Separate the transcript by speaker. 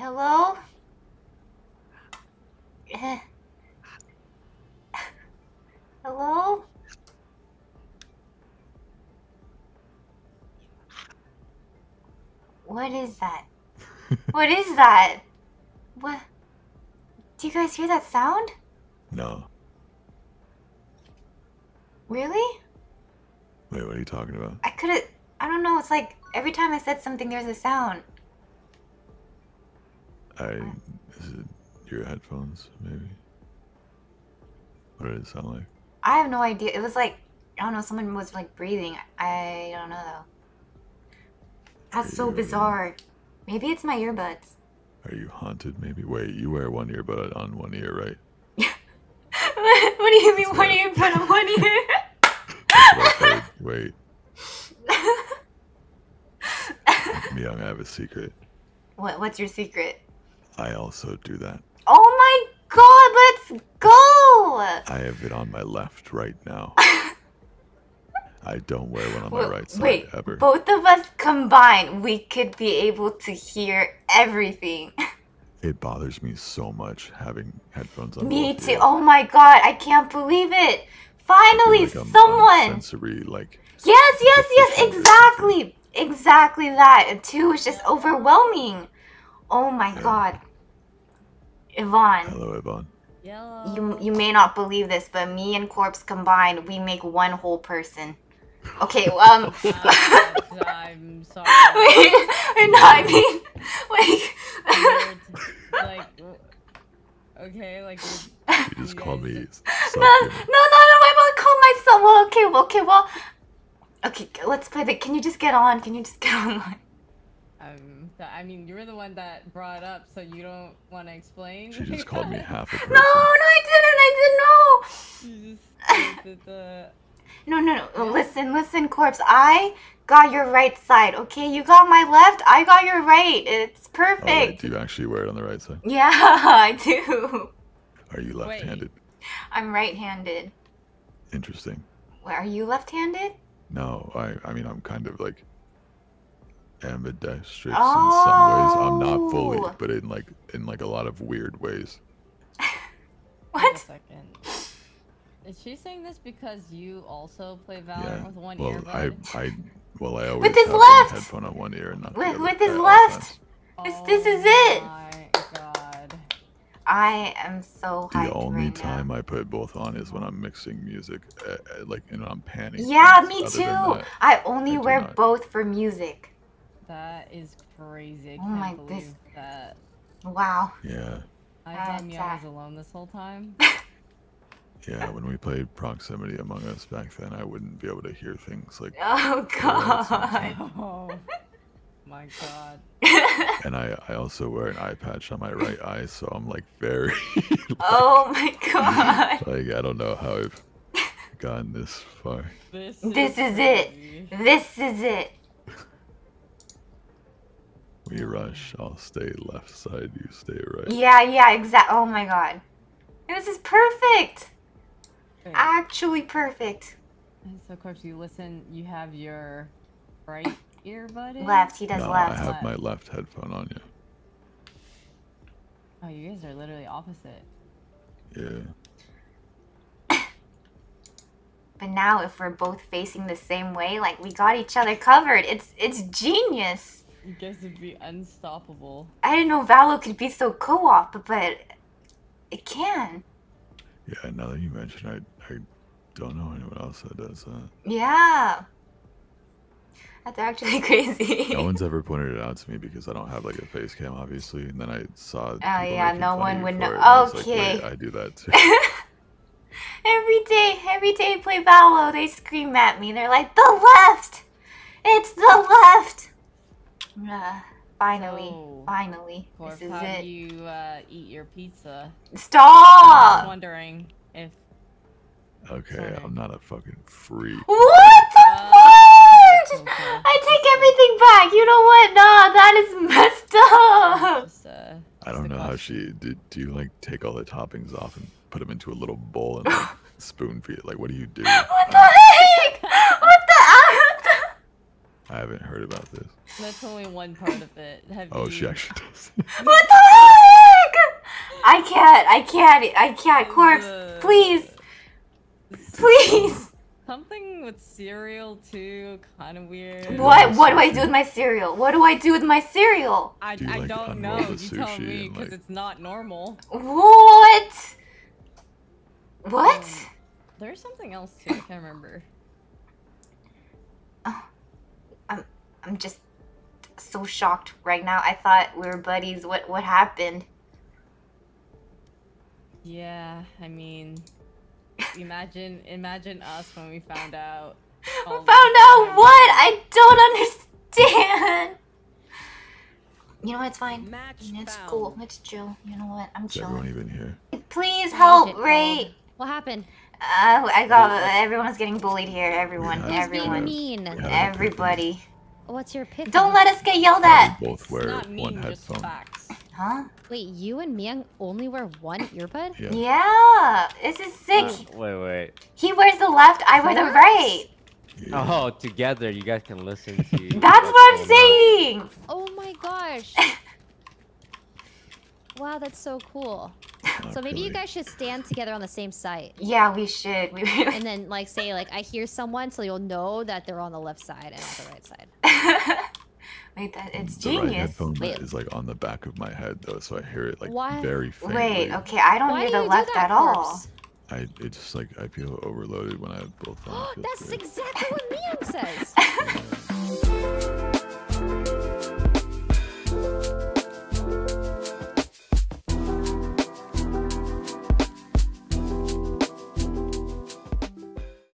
Speaker 1: Hello? Hello? What is that? what is that? What? Do you guys hear that sound?
Speaker 2: No.
Speaker 1: Really?
Speaker 2: Wait, what are you talking about?
Speaker 1: I couldn't. I don't know. It's like every time I said something, there's a sound.
Speaker 2: I. Is it your headphones, maybe? What did it sound like?
Speaker 1: I have no idea. It was like I don't know. Someone was like breathing. I don't know though. That's so bizarre. Maybe it's my earbuds.
Speaker 2: Are you haunted, maybe? Wait, you wear one earbud on one ear, right?
Speaker 1: what do you mean?
Speaker 2: That's
Speaker 1: What do
Speaker 2: right.
Speaker 1: you put on one ear?
Speaker 2: That's what I heard. Wait, Miyoung, I have a secret.
Speaker 1: what? What's your secret?
Speaker 2: I also do that.
Speaker 1: Oh my God! Let's go.
Speaker 2: I have it on my left right now. I don't wear one on my
Speaker 1: Wait,
Speaker 2: right side
Speaker 1: wait,
Speaker 2: ever.
Speaker 1: both of us combined, we could be able to hear everything.
Speaker 2: It bothers me so much having headphones on.
Speaker 1: Me too. Oh my God! I can't believe it. Finally,
Speaker 2: like I'm- I'm
Speaker 1: someone.
Speaker 2: sensory, like
Speaker 1: Yes, yes, yes, exactly. Exactly that. And two is just overwhelming. Oh my
Speaker 2: Yeah.
Speaker 1: god. Yvonne,
Speaker 2: Hello, Yvonne.
Speaker 3: Yellow.
Speaker 1: you you may not believe this, but me and Corpse combined, we make one whole person. Okay, um
Speaker 3: Uh, I'm sorry.
Speaker 1: wait, wait, no, I mean like
Speaker 3: like, okay, like.
Speaker 2: You just called me.
Speaker 1: no, no, no, no, I won't call myself. Well, okay, well, okay, well, okay. Let's play the. Can you just get on? Can you just get online?
Speaker 3: Um, th- I mean, you're the one that brought up, so you don't want to explain.
Speaker 2: She just called me half a person.
Speaker 1: No, no, I didn't. I didn't know.
Speaker 3: You just did the.
Speaker 1: No, no, no. no, Listen, listen, corpse. I got your right side. Okay, you got my left. I got your right. It's
Speaker 2: Oh, wait,
Speaker 1: perfect.
Speaker 2: do you actually wear it on the right side?
Speaker 1: yeah, I do.
Speaker 2: Are you left-handed?
Speaker 1: I'm right-handed.
Speaker 2: Interesting.
Speaker 1: Wait, Are you left-handed?
Speaker 2: No, I. I mean, I'm kind of like ambidextrous in some ways. I'm not fully,
Speaker 1: Oh.
Speaker 2: but in like in like a lot of weird ways.
Speaker 3: Wait a
Speaker 1: What?
Speaker 3: second. Is she saying this because you also play Valorant
Speaker 2: yeah.
Speaker 3: with one
Speaker 2: well,
Speaker 3: earbud?
Speaker 2: I. I. Well, I always with
Speaker 1: his
Speaker 2: have
Speaker 1: left!
Speaker 2: headphone on one ear and not
Speaker 1: With-
Speaker 2: other
Speaker 1: with his left!
Speaker 2: times.
Speaker 1: This- this is
Speaker 3: Oh
Speaker 1: it.
Speaker 3: my god.
Speaker 1: I am so hyped
Speaker 2: The only
Speaker 1: right
Speaker 2: time
Speaker 1: now.
Speaker 2: I put both on is when I'm mixing music, uh, uh, like and I'm panning.
Speaker 1: Yeah, me too.
Speaker 2: that,
Speaker 1: I only
Speaker 2: I
Speaker 1: wear
Speaker 2: not.
Speaker 1: both for music.
Speaker 3: That is crazy. I
Speaker 1: Oh
Speaker 3: can't
Speaker 1: my-
Speaker 3: believe
Speaker 1: this-
Speaker 3: that.
Speaker 1: Wow.
Speaker 2: yeah,
Speaker 3: I thought Mia was alone this whole time.
Speaker 2: yeah. When we played Proximity Among Us back then, I wouldn't be able to hear things like,
Speaker 1: Oh god.
Speaker 3: oh my god.
Speaker 2: and I I also wear an eye patch on my right eye, so I'm like very, like,
Speaker 1: oh my god.
Speaker 2: like I don't know how I've gotten this far.
Speaker 3: This,
Speaker 1: This is it. This is it.
Speaker 2: We rush. I'll stay left side. You stay right.
Speaker 1: Yeah, yeah, exact. Oh my god. This is perfect.
Speaker 3: Wait,
Speaker 1: Actually perfect.
Speaker 3: So, of course, you listen. You have your right earbud in.
Speaker 1: Left. He does
Speaker 2: no, I
Speaker 1: left.
Speaker 2: have my left headphone on you.
Speaker 3: Oh, you guys are literally opposite.
Speaker 2: Yeah.
Speaker 1: But now if we're both facing the same way, like we got each other covered. It's it's genius.
Speaker 3: You guys would be unstoppable.
Speaker 1: I didn't know Valo could be so co-op, but it can.
Speaker 2: Yeah. Now that you mention, I I don't know anyone else that does that.
Speaker 1: Yeah. That's actually crazy.
Speaker 2: no one's ever pointed it out to me because I don't have like a face cam, obviously. And then I saw.
Speaker 1: Oh, yeah, no one would know-
Speaker 2: it, and I like,
Speaker 1: okay.
Speaker 2: I do that too.
Speaker 1: every day, every day I play Valo, they scream at me. They're like, the left! It's the left! Uh, finally,
Speaker 3: So,
Speaker 1: finally,
Speaker 3: Corp,
Speaker 1: this is
Speaker 3: how
Speaker 1: it.
Speaker 3: you uh, eat your pizza?
Speaker 1: Stop!
Speaker 3: I'm wondering if.
Speaker 2: okay,
Speaker 3: Sorry.
Speaker 2: I'm not a fucking freak.
Speaker 1: What the
Speaker 3: Uh,
Speaker 1: fuck?
Speaker 3: cool, cool.
Speaker 1: I take everything back. You know what? Nah, that is messed up.
Speaker 3: Just, uh,
Speaker 2: I don't
Speaker 3: just a
Speaker 2: know how she. Do, do you like take all the toppings off and put them into a little bowl and like, spoon feed it? Like, what do you do?
Speaker 1: What the heck? What the? What the?
Speaker 2: I haven't heard about this.
Speaker 3: That's only one part of it. Have
Speaker 2: Oh,
Speaker 3: you...
Speaker 2: she actually does.
Speaker 1: What the heck? I can't. I can't. I can't. Corpse,
Speaker 3: The-
Speaker 1: please, please.
Speaker 3: Something with cereal too, kind of weird.
Speaker 1: What? What do I do with my cereal? What do I do with my cereal?
Speaker 3: I,
Speaker 2: Do you,
Speaker 3: I
Speaker 2: like,
Speaker 3: don't know. You tell me, because
Speaker 2: like-
Speaker 3: it's not normal.
Speaker 1: What? What?
Speaker 3: There's something else too. I can't remember.
Speaker 1: I'm just so shocked right now. I thought we were buddies. What? What happened?
Speaker 3: Yeah, I mean, imagine imagine us when we found out. all
Speaker 1: Found out
Speaker 3: time.
Speaker 1: what? I don't understand. You know what? It's fine.
Speaker 4: Match
Speaker 1: It's
Speaker 4: found.
Speaker 1: cool. It's chill. You know what? I'm
Speaker 2: Is everyone even here?
Speaker 1: Please help. Rae.
Speaker 5: What happened?
Speaker 1: Uh, I got. Everyone's getting bullied here. Everyone.
Speaker 2: Yeah,
Speaker 1: Everyone.
Speaker 5: being mean?
Speaker 2: Yeah.
Speaker 1: Everybody.
Speaker 5: What's your pitch?
Speaker 1: Don't let us get yelled
Speaker 2: We
Speaker 1: at.
Speaker 2: both
Speaker 3: It's
Speaker 2: wear
Speaker 3: not
Speaker 2: one
Speaker 3: mean, just
Speaker 2: headphone.
Speaker 3: facts.
Speaker 1: Huh?
Speaker 5: Wait, you and Miyoung only wear one earbud?
Speaker 2: Yeah.
Speaker 1: Yeah. This is sick.
Speaker 6: Uh, wait, wait.
Speaker 1: He wears the left. I wear the right.
Speaker 2: yeah.
Speaker 6: Oh, together you guys can listen to.
Speaker 1: That's what I'm
Speaker 6: going on.
Speaker 1: saying.
Speaker 5: Oh my gosh. wow, that's so cool.
Speaker 2: Not
Speaker 5: So maybe you guys should stand together on the same site.
Speaker 1: Yeah, we should. We really.
Speaker 5: And then like say like I hear someone so you'll know that they're on the left side and not the right side.
Speaker 1: Wait, that it's
Speaker 2: The right
Speaker 1: genius.
Speaker 2: headphone
Speaker 5: Wait.
Speaker 2: is like on the back of my head though, so I hear it like
Speaker 5: Why?
Speaker 2: very faintly.
Speaker 1: Wait, okay, I don't
Speaker 5: Why
Speaker 1: hear
Speaker 5: do
Speaker 1: the
Speaker 5: you
Speaker 1: left
Speaker 5: that,
Speaker 1: at all.
Speaker 5: Corpse?
Speaker 2: I it's just like I feel overloaded when I have both uh, phones.
Speaker 5: That's exactly what me